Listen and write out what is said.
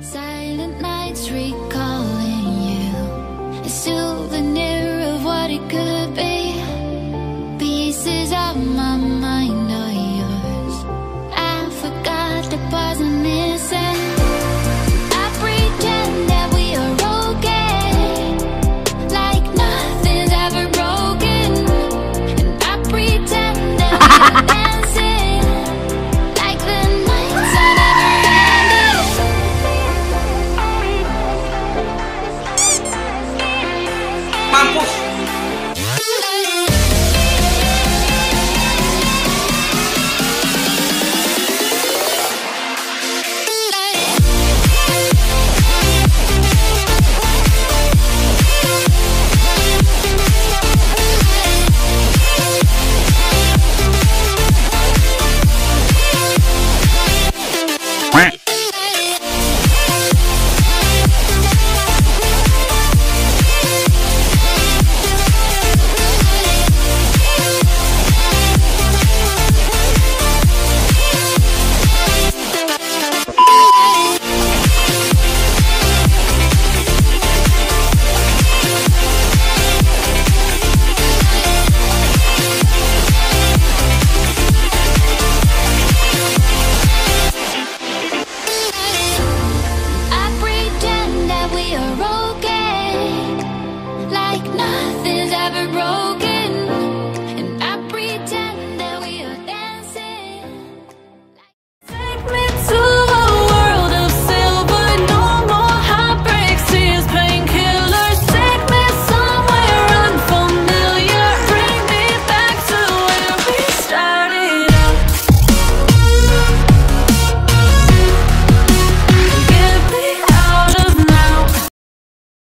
Silent nights recall Campos.